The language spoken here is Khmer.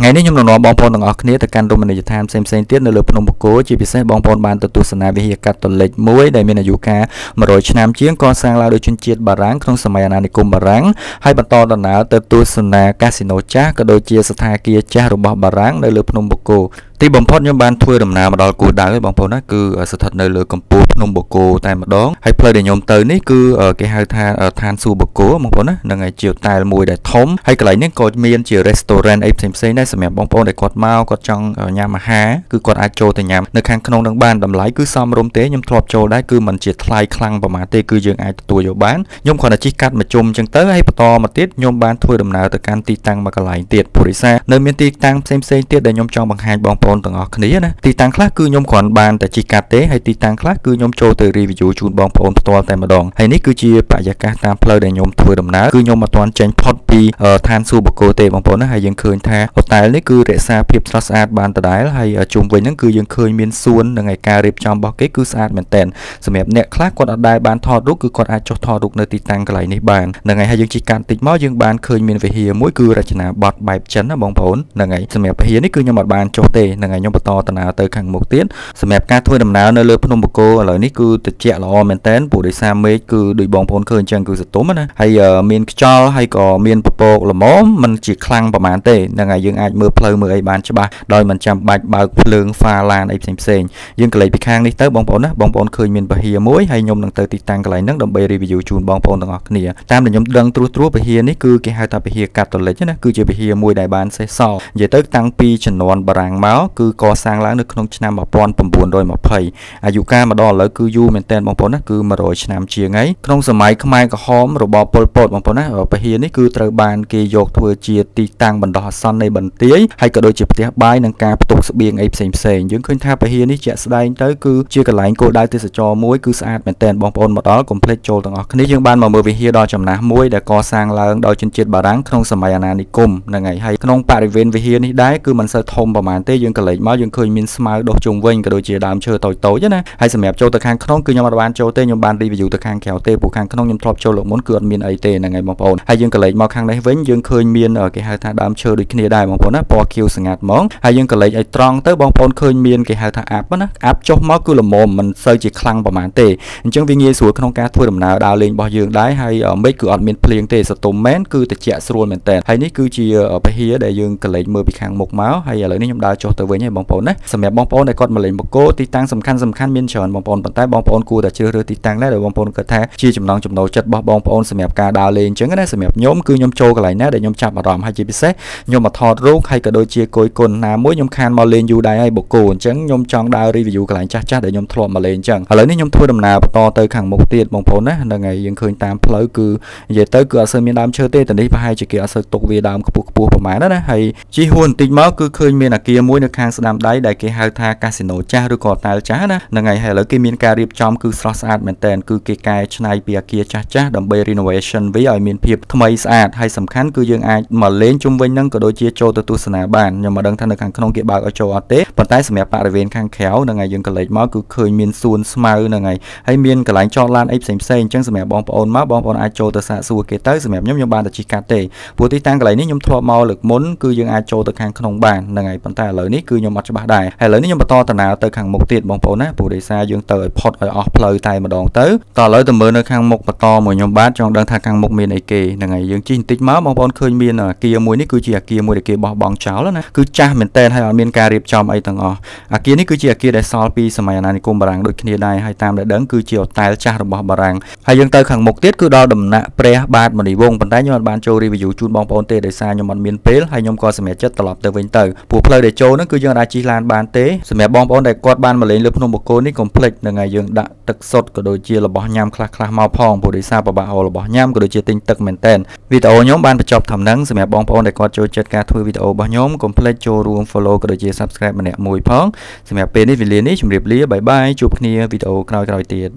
ថ្ងៃនេះខ្ញុំនឹងនាំបងប្អូនទាំងអស់គ្នាទៅកាន់រមណីយដ្ឋានផ្សេងៗទៀតនៅលើភ្នំបូកគោជាពិសេសបងប្អូនបានទៅទស្សនាវិហារកាតូលិកមួយដែលមានអាយុកាល100ឆ្នាំជាងកសាងឡើងដោយជនជាតិបារាំងក្នុងសម័យអាណានិគមបារាំងហើយបន្តដំណើរទៅទស្សនាកាស៊ីណូចាស់ក៏ដូចជាស្ថានភាពចាស់របស់បារាំងនៅលើភ្នំបូកគោ ទីបំផុតខ្ញុំបានធ្វើដំណើរមកដល់គោលដៅហើយបងប្អូនណាគឺស្ថិតនៅលើកំពូលភ្នំបូកគោតែម្ដងហើយផ្លូវដែលខ្ញុំទៅនេះគឺគេហៅថាឋានសួគ៌បូកគោបងប្អូនណានឹងឯជាតែលមួយដែលធំហើយកន្លែងនេះក៏មានជា restaurant អីផ្សេងផ្សេងដែរសម្រាប់បងប្អូនដែលគាត់មកគាត់ចង់ញ៉ាំអាហារគឺគាត់អាចចូលទៅញ៉ាំនៅខាងក្នុងនឹងបានតម្លៃគឺសមរម្យទេខ្ញុំធ្លាប់ចូលដែរគឺมันជាថ្លៃខ្លាំងប្រហែលទេគឺយើងអាចទទួលយកបានខ្ញុំគ្រាន់តែជិះកាត់មកជុំអញ្ចឹងទៅហើយបន្តមកទៀតខ្ញុំបានធ្វើដំណើរទៅកាន់ទីតាំងមួយកន្លែងទៀតពុរិសានៅមានទីតាំងផ្សេងផ្សេងទៀតដែលខ្ញុំចង់បង្ហាញបងប្អូនទាំងអស់គ្នាណាទីតាំងខ្លះគឺខ្ញុំគ្រាន់បានតែជិះកាត់ទេហើយទីតាំងខ្លះគឺខ្ញុំចូលទៅ review ជូនបងប្អូនផ្ទាល់តែម្ដងហើយនេះគឺជាបរិយាកាសតាមផ្លូវដែលខ្ញុំធ្វើដំណើរគឺខ្ញុំមិនទាន់ចេញផុតពីឋានសួគ៌បកគោទេបងប្អូនណាហើយយើងឃើញថាហូតែលនេះគឺរក្សាភាពស្រស់ស្អាតបានដដែលហើយជុំវិញហ្នឹងគឺយើងឃើញមានសួននិងឯការរៀបចំរបស់គេគឺស្អាតមែនទែនសម្រាប់អ្នកខ្លះគាត់អត់ដែលបានថតរូបគឺគាត់អាចចុះថតរូបនៅទីតាំងកន្លែងនេះបានហ្នឹងហើយហើយយើងជិះកាត់តិចមកយើងបានឃើញមានវិហារមួយគឺរចនាបថបែបចិនណាបងប្អូនហ្នឹងហើយសម្រាប់វិហារនេះគឺខ្ញុំអត់បានចុះទេហ្នឹងហើយខ្ញុំបន្តដំណើរទៅខាងមុខទៀតសម្រាប់ការធ្វើដំណើរនៅលើភ្នំបូកគោឥឡូវនេះគឺត្រជាក់ល្អមែនទែនព្រោះដោយសារមេឃគឺដូចបងប្អូនឃើញអញ្ចឹងគឺសតុំណាហើយមានខ្យល់ហើយក៏មានពពកល្មមมันជាខ្លាំងប្រហែលទេហ្នឹងហើយយើងអាចមើលផ្លូវមើលអីបានច្បាស់ដោយមិនចាំបាច់បើកភ្លើងហ្វាឡានអីផ្សេងផ្សេងយើងកលេចពីខាងនេះទៅបងប្អូនណាបងប្អូនឃើញមានពហិយមួយហើយខ្ញុំនឹងទៅទីតាំងកន្លែងហ្នឹងដើម្បី review ជូនបងប្អូនទាំងអស់គ្នាតាមដែលខ្ញុំដឹងត្រួសត្រាសពហិយនេះគឺគេហៅថាពហិយកាតូលិកណាគឺជាពហិយមួយដែលបានសេសសល់និយាយទៅតាំងពីជំនាន់បារាំងមកគឺកសាងឡើងនៅក្នុងឆ្នាំ1920អាយុកាលមកដល់ឥឡូវគឺយូរមែនតើបងប្អូនណាគឺ100ឆ្នាំជាងហើយក្នុងសម័យខ្មែរក្រហមរបបប៉ុលពតបងប្អូនណាពហិយនេះគឺត្រូវបានគេយកធ្វើជាទីតាំងបណ្ដោះអាសន្ននៃបន្ទាយហើយក៏ដូចជាផ្ទះបាយនិងការផ្ទុកស្បៀងអីផ្សេងផ្សេងយើងឃើញថាពហិយនេះជាក់ស្ដែងទៅគឺជាកន្លែងគោលដៅទេសចរមួយគឺស្អាតមែនទែនបងប្អូនមកដល់កុំភ្លេចចូលទាំងអស់គ្នាយើងបានមកមើលវិហារដ៏ចំណាស់មួយដែលកសាងឡើងដោយជនជាតិបារាំងក្នុងសម័យអាណានិគមហ្នឹងហើយហើយក្នុងបរិវេណវិហារនេះដែរគឺមិនសូវធំប្រហែលទេយើងកលេចមកយើងឃើញមានស្មៅដុះជុំវិញក៏ដូចជាដើមឈើតូចតូចណាហើយសម្រាប់ចូលទៅខាងក្នុងគឺខ្ញុំអត់បានចូលទេខ្ញុំបាន review ទៅខាងក្រៅទេព្រោះខាងក្នុងខ្ញុំធ្លាប់ចូលលោកមុនគឺអត់មានអីទេហ្នឹងហើយបងប្អូនហើយយើងកលេចមកខាងនេះវិញយើងឃើញមានគេហៅថាដើមឈើដូចគ្នាដែរបងប្អូនណាពណ៌ខៀវស្ងាត់ហ្មងហើយយើងកលេចឲ្យត្រង់ទៅបងប្អូនឃើញមានគេហៅថាអាប់ណាអាប់ចុះមកគឺល្មមមិនសូវជាខ្លាំងប្រហែលទេអញ្ចឹងវាងាយស្រួលក្នុងការធ្វើដំណើរដើរលេងរបស់យើងដែរហើយមេឃគឺអត់មានភ្លៀងទេសតុំមែនគឺត្រជាក់ស្រួលមែនតើហើយនេះគឺជាពហិយដែលយើងកលេចមើលពីខាងមុខមកហើយឥឡូវនេះខ្ញុំដើរចុះទៅវិញហើយបងប្អូនណាសម្រាប់បងប្អូនដែលគាត់មកលេងបកគោទីតាំងសំខាន់សំខាន់មានច្រើនបងប្អូនប៉ុន្តែបងប្អូនគួរតែជ្រើសរើសទីតាំងដែរដែលបងប្អូនគិតថាជាចំណងចំណូលចិត្តរបស់បងប្អូនសម្រាប់ការដើរលេងអញ្ចឹងណាសម្រាប់ខ្ញុំគឺខ្ញុំចូលកន្លែងណាដែលខ្ញុំចាប់អារម្មណ៍ហើយជាពិសេសខ្ញុំមកថតរូបហើយក៏ដូចជាគយគុណណាមួយខ្ញុំខានមកលេងយូរដែរហើយបកគោអញ្ចឹងខ្ញុំចង់ដើរ review កន្លែងចាស់ចាស់ដែលខ្ញុំធ្លាប់មកលេងអញ្ចឹងឥឡូវនេះខ្ញុំធ្វើដំណើរបន្តទៅខាងមុខទៀតបងប្អូនណាហ្នឹងហើយយើងឃើញតាមផ្លូវគឺនិយាយទៅគឺអត់សូវមានដើមឈើទេតែនេះប្រហែលជាគេអត់សូវទុកវាដើមខ្ពស់ខ្ពស់ប្រហែលណាហើយជិះហួនបន្តិចមកគឺឃើញមានអាគារមួយនៅខាងស្ដាំដៃដែលគេហៅថាកាស៊ីណូចាស់ឬក៏តែលចាស់ណាហ្នឹងហើយហើយឥឡូវគេមានការរៀបចំគឺស្រស់ស្អាតមែនតើគឺគេកែច្នៃពីអាគារចាស់ចាស់ដើម្បី renovation វាឲ្យមានភាពថ្មីស្អាតហើយសំខាន់គឺយើងអាចមកលេងជុំវិញហ្នឹងក៏ដូចជាចូលទៅទស្សនាបានខ្ញុំមិនដឹងថានៅខាងក្នុងគេបើកឲ្យចូលអត់ទេប៉ុន្តែសម្រាប់បរិវេណខាងក្រៅហ្នឹងហើយយើងក៏លេចមកគឺឃើញមានសួនស្មៅហ្នឹងហើយហើយមានកន្លែងចតឡានអីផ្សេងផ្សេងអញ្ចឹងសម្រាប់បងប្អូនមកបងប្អូនអាចចូលទៅសាកសួរគេទៅសម្រាប់ខ្ញុំខ្ញុំបានតែជិះកាត់ទេព្រោះទីតាំងកន្លែងនេះខ្ញុំធ្លាប់មកលើកមុនគឺយើងអាចចូលទៅខាងក្នុងបានហ្នឹងហើយប៉ុន្តែឥឡូវនេះគឺខ្ញុំអត់ច្បាស់ដែរហើយឥឡូវនេះខ្ញុំបន្តដំណើរទៅខាងមុខទៀតបងប្អូនណាព្រោះដោយសារយើងទៅឲ្យផុតឲ្យអស់ផ្លូវតែម្ដងទៅតឥឡូវទៅមើលនៅខាងមុខបន្តមួយខ្ញុំបាទចង់ដឹងថាខាងមុខមានអីគេហ្នឹងហើយយើងជិះបន្តិចមកបងប្អូនឃើញមានអាគារមួយនេះគឺជាអាគារមួយដែលគេបោះបង់ចោលណាគឺចាស់មែនតើហើយអត់មានការរៀបចំអីទាំងអស់អាគារនេះគឺជាអាគារដែលសល់ពីសម័យអាណានិគមបារាំងដូចគ្នាដែរហើយតាមដែលដឹងគឺជាអូតែលចាស់របស់បារាំងហើយយើងទៅខាងមុខទៀតគឺដល់ដំណាក់ព្រះបាទមនីវង្សប៉ុន្តែខ្ញុំអត់បានចូល review ជូនបងប្អូនទេដោយសារខ្ញុំអត់មានពេលហើយខ្ញុំក៏សម្រេចចិត្តត្រឡប់ទៅវិញទៅព្រោះផ្លូវដែលចូលហ្នឹងគឺយើងអាចជិះឡានបានទេសម្រាប់បងប្អូនដែលគាត់បានមកលេងលើភ្នំបូកគោនេះកុំភ្លេចនឹងឲ្យយើងដាក់ទឹកសុទ្ធក៏ដូចជារបស់ញ៉ាំខ្លះខ្លះមកផងព្រោះដោយសារប្របាក់ហូររបស់ញ៉ាំក៏ដូចជាទិញទឹកមែនតែនវីដេអូខ្ញុំបានបញ្ចប់ត្រឹមហ្នឹងសម្រាប់បងប្អូនដែលគាត់ចូលចិត្តការធ្វើវីដេអូរបស់ខ្ញុំកុំភ្លេចចូលរួម follow ក៏ដូចជា subscribe ម្នាក់មួយផងសម្រាប់ពេលនេះវេលានេះជម្រាបលាបាយបាយជួបគ្នាវីដេអូក្រោយៗទៀត